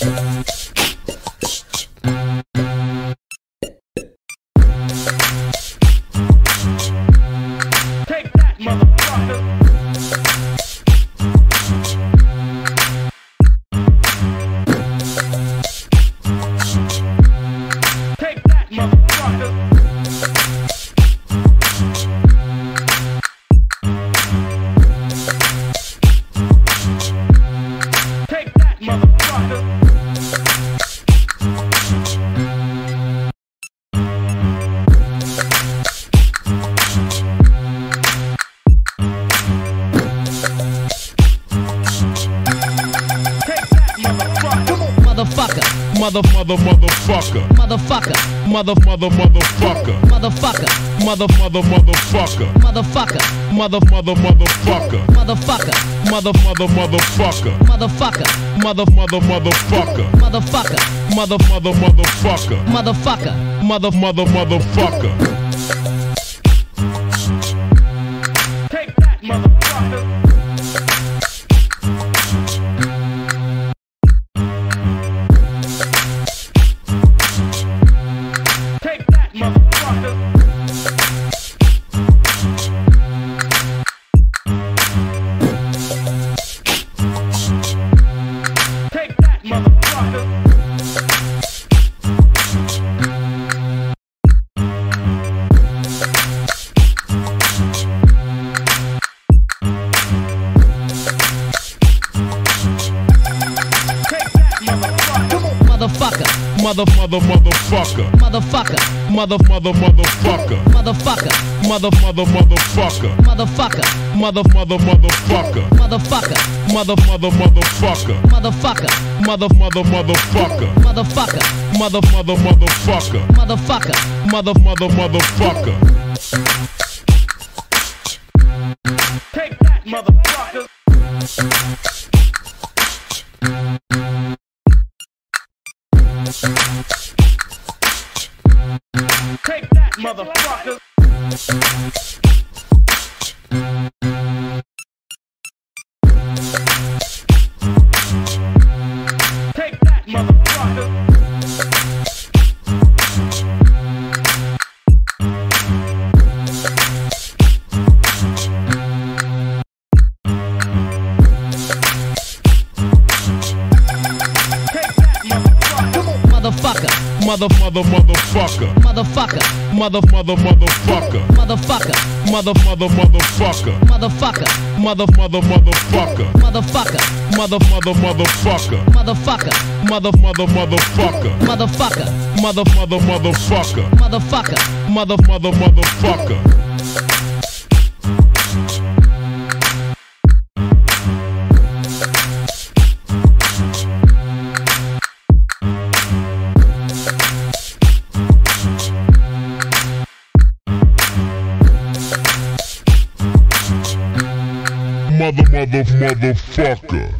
Thank mother mother motherfucker. Motherfucker. Mother mother motherfucker. Motherfucker. Mother mother motherfucker. Motherfucker. Mother mother motherfucker. Motherfucker. Mother mother motherfucker. Motherfucker. Mother mother motherfucker. Motherfucker. Mother mother motherfucker. Motherfucker. Mother mother motherfucker. Take that, motherfucker. Mother mother motherfucker. Motherfucker. Mother mother motherfucker. Motherfucker. Mother mother motherfucker. Motherfucker. Mother mother motherfucker. Motherfucker. Mother mother motherfucker. Motherfucker. Mother mother motherfucker. Motherfucker. Mother mother motherfucker. Motherfucker. Mother mother motherfucker. Take that, motherfucker. motherfuckers. Take that, motherfucker. Motherfucker mother mother motherfucker. Motherfucker. Mother mother motherfucker. Motherfucker. Mother mother motherfucker. Motherfucker. Mother mother motherfucker. Motherfucker. Mother mother motherfucker. Motherfucker. Mother mother motherfucker. Motherfucker. Mother mother motherfucker. Motherfucker. Mother mother motherfucker mother mother motherfucker